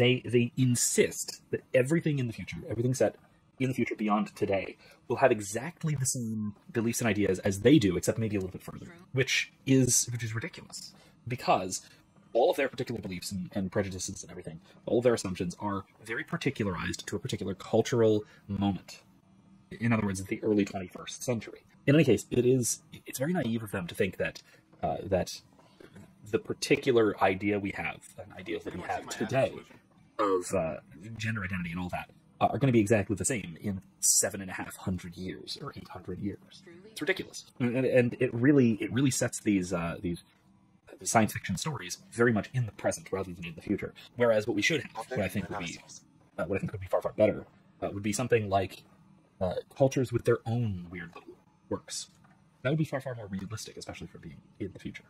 they they insist that everything in the future, everything set in the future beyond today, will have exactly the same beliefs and ideas as they do, except maybe a little bit further, which is which is ridiculous because all of their particular beliefs and, and, prejudices and everything, all of their assumptions are very particularized to a particular cultural moment. In other words, the early 21st century. In any case, it is it's very naive of them to think that uh, that the particular idea we have, an idea that we have today of uh, gender identity and all that, are going to be exactly the same in seven and a half hundred years or eight hundred years. It's ridiculous, and, and, it really it really sets these uh, these science fiction stories very much in the present rather than in the future. Whereas what we should have, what I think would be uh, what I think would be far far better, uh, would be something like uh, cultures with their own weird little works. That would be far far more realistic, especially for being in the future.